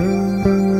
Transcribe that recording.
Música